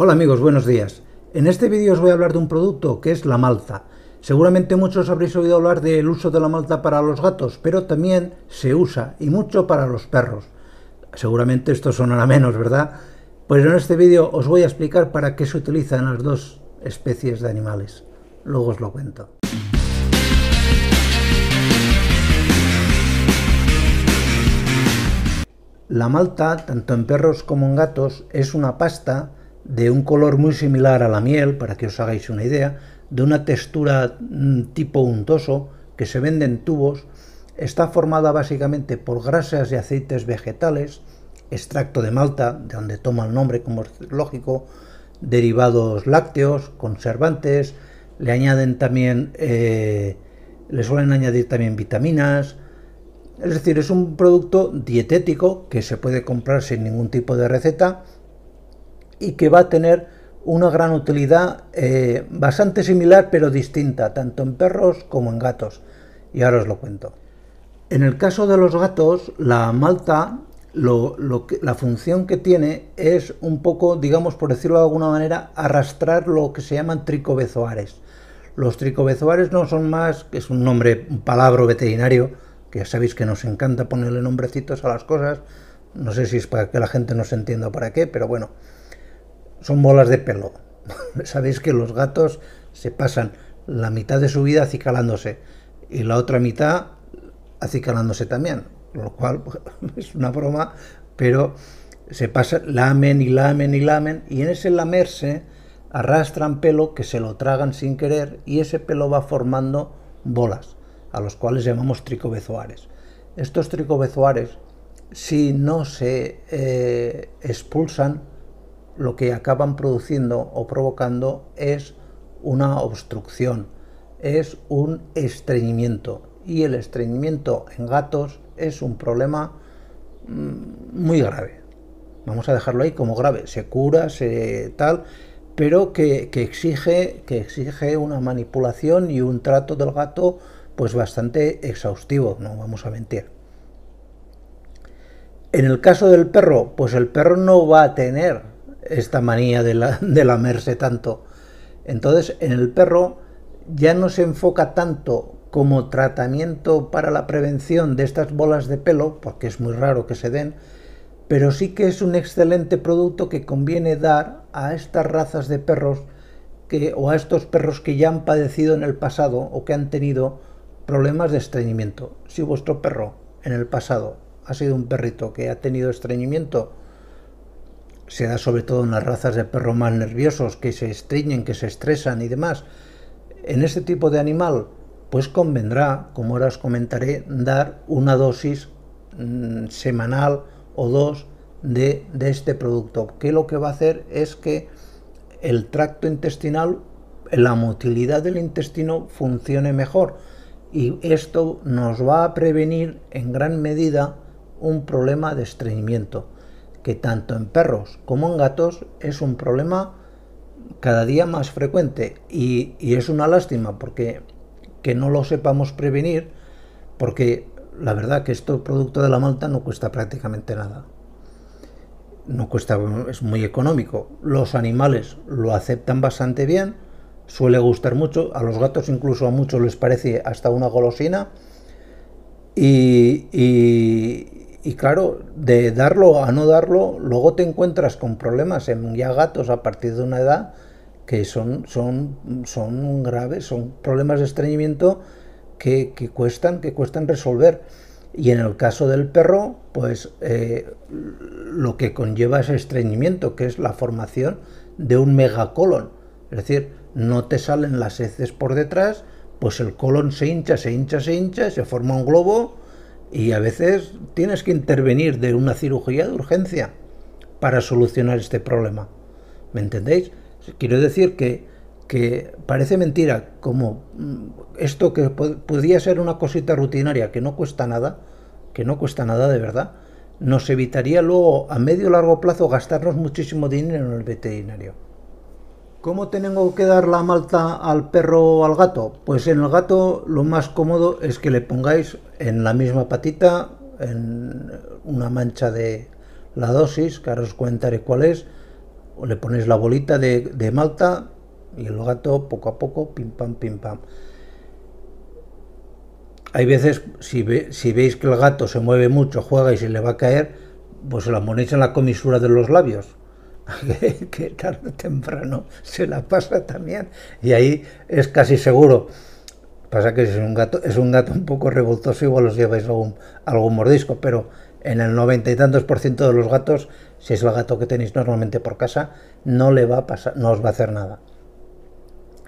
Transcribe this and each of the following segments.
Hola amigos, buenos días. En este vídeo os voy a hablar de un producto que es la malta. Seguramente muchos habréis oído hablar del uso de la malta para los gatos, pero también se usa y mucho para los perros. Seguramente esto sonará menos, ¿verdad? Pues en este vídeo os voy a explicar para qué se utilizan las dos especies de animales. Luego os lo cuento. La malta, tanto en perros como en gatos, es una pasta de un color muy similar a la miel, para que os hagáis una idea, de una textura mm, tipo untoso, que se vende en tubos, está formada básicamente por grasas y aceites vegetales, extracto de malta, de donde toma el nombre como es lógico, derivados lácteos, conservantes, le añaden también, eh, le suelen añadir también vitaminas, es decir, es un producto dietético que se puede comprar sin ningún tipo de receta y que va a tener una gran utilidad eh, bastante similar pero distinta, tanto en perros como en gatos. Y ahora os lo cuento. En el caso de los gatos, la malta, lo, la función que tiene es un poco, digamos por decirlo de alguna manera, arrastrar lo que se llaman tricobezoares. Los tricobezoares no son más, que es un nombre, un palabra veterinario, que ya sabéis que nos encanta ponerle nombrecitos a las cosas, no sé si es para que la gente no se entienda para qué, pero bueno, son bolas de pelo. sabéis que los gatos se pasan la mitad de su vida acicalándose y la otra mitad acicalándose también, lo cual es una broma, pero se pasa, lamen y lamen y lamen, y en ese lamerse arrastran pelo que se lo tragan sin querer y ese pelo va formando bolas a los cuales llamamos tricobezoares. Estos tricobezoares, si no se eh, expulsan, lo que acaban produciendo o provocando es una obstrucción, es un estreñimiento. Y el estreñimiento en gatos es un problema mm, muy grave. Vamos a dejarlo ahí como grave. Se cura, se tal, pero que, que, exige, que exige una manipulación y un trato del gato pues bastante exhaustivo, no vamos a mentir. En el caso del perro, pues el perro no va a tener esta manía de, la, de lamerse tanto. Entonces, en el perro ya no se enfoca tanto como tratamiento para la prevención de estas bolas de pelo, porque es muy raro que se den, pero sí que es un excelente producto que conviene dar a estas razas de perros que, o a estos perros que ya han padecido en el pasado o que han tenido Problemas de estreñimiento. Si vuestro perro en el pasado ha sido un perrito que ha tenido estreñimiento, se da sobre todo en las razas de perros más nerviosos, que se estreñen, que se estresan y demás. En este tipo de animal, pues convendrá, como ahora os comentaré, dar una dosis mm, semanal o dos de, de este producto, que lo que va a hacer es que el tracto intestinal, la motilidad del intestino funcione mejor y esto nos va a prevenir en gran medida un problema de estreñimiento, que tanto en perros como en gatos es un problema cada día más frecuente y, es una lástima porque que no lo sepamos prevenir porque la verdad que esto producto de la malta no cuesta prácticamente nada. No cuesta, es muy económico. Los animales lo aceptan bastante bien suele gustar mucho, a los gatos incluso a muchos les parece hasta una golosina. Y, y, claro, de darlo a no darlo, luego te encuentras con problemas en ya gatos a partir de una edad que son, son, son graves, son problemas de estreñimiento que, que, cuestan, que cuestan resolver. Y en el caso del perro, pues eh, lo que conlleva es estreñimiento, que es la formación de un megacolon. Es decir, no te salen las heces por detrás, pues el colon se hincha, se hincha, se hincha, se forma un globo y a veces tienes que intervenir de una cirugía de urgencia para solucionar este problema. ¿Me entendéis? Quiero decir que, que parece mentira, como mm, esto que podría ser una cosita rutinaria que no cuesta nada, que no cuesta nada de verdad, nos evitaría luego a medio largo plazo gastarnos muchísimo dinero en el veterinario. ¿Cómo tengo que dar la malta al perro o al gato? Pues en el gato lo más cómodo es que le pongáis en la misma patita, en una mancha de la dosis, que ahora os comentaré cuál es, le pones la bolita de, de malta y el gato poco a poco, pim pam, pim pam. Hay veces, si, ve, si veis que el gato se mueve mucho, juega y se le va a caer, pues la ponéis en la comisura de los labios. que, tarde o temprano se la pasa también. Y ahí es casi seguro. Pasa que es un gato, es un gato un poco revoltoso, igual os lleváis algún, algún mordisco, pero en el noventa y tantos por ciento de los gatos, si es el gato que tenéis normalmente por casa, no le va a pasar, no os va a hacer nada.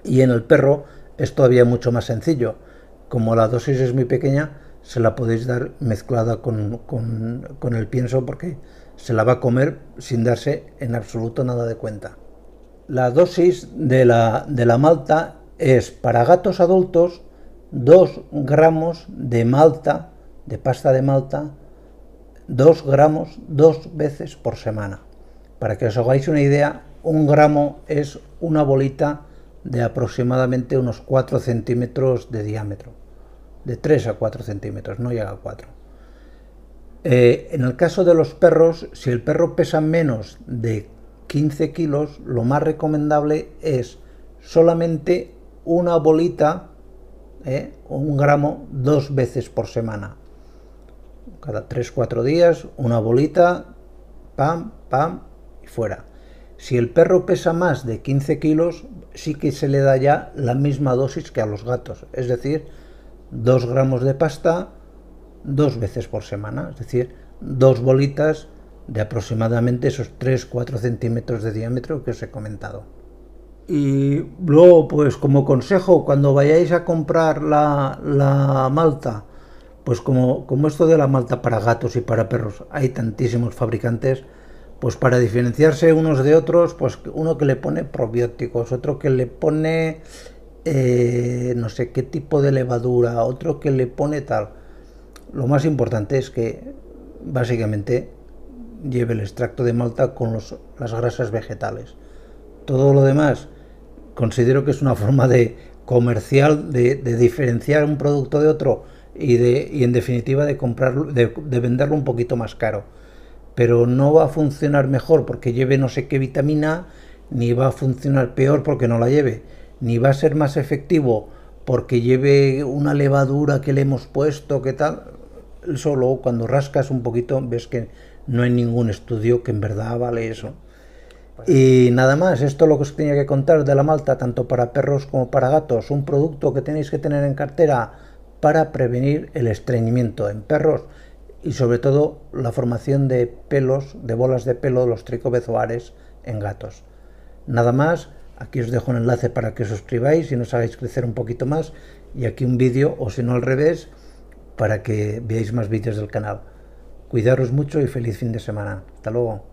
Y en el perro es todavía mucho más sencillo. Como la dosis es muy pequeña, se la podéis dar mezclada con, con, el pienso porque se la va a comer sin darse en absoluto nada de cuenta. La dosis de la, de la malta es para gatos adultos 2 gramos de malta, de pasta de malta, 2 gramos dos veces por semana. Para que os hagáis una idea, un gramo es una bolita de aproximadamente unos 4 centímetros de diámetro, de 3 a 4 centímetros, no llega a 4. Eh, en el caso de los perros, si el perro pesa menos de 15 kilos, lo más recomendable es solamente una bolita, eh, un gramo, dos veces por semana. Cada 3-4 días, una bolita, pam, pam y fuera. Si el perro pesa más de 15 kilos, sí que se le da ya la misma dosis que a los gatos, es decir, 2 gramos de pasta dos veces por semana, es decir, dos bolitas de aproximadamente esos 3-4 centímetros de diámetro que os he comentado. Y luego, pues como consejo, cuando vayáis a comprar la, la malta, pues como, como esto de la malta para gatos y para perros, hay tantísimos fabricantes, pues para diferenciarse unos de otros, pues uno que le pone probióticos, otro que le pone eh, no sé qué tipo de levadura, otro que le pone tal. Lo más importante es que básicamente lleve el extracto de malta con las grasas vegetales. Todo lo demás considero que es una forma de comercial de, diferenciar un producto de otro y, de, y en definitiva de, comprarlo, de venderlo un poquito más caro pero no va a funcionar mejor porque lleve no sé qué vitamina, ni va a funcionar peor porque no la lleve, ni va a ser más efectivo porque lleve una levadura que le hemos puesto, que tal. Solo cuando rascas un poquito ves que no hay ningún estudio que en verdad vale eso. Pues y nada más, esto es lo que os tenía que contar de la malta, tanto para perros como para gatos. Un producto que tenéis que tener en cartera para prevenir el estreñimiento en perros y sobre todo la formación de pelos, de bolas de pelo, los tricobezoares en gatos. Nada más, aquí os dejo un enlace para que os suscribáis y nos hagáis crecer un poquito más y aquí un vídeo, o si no al revés, para que veáis más vídeos del canal. Cuidaros mucho y feliz fin de semana. Hasta luego.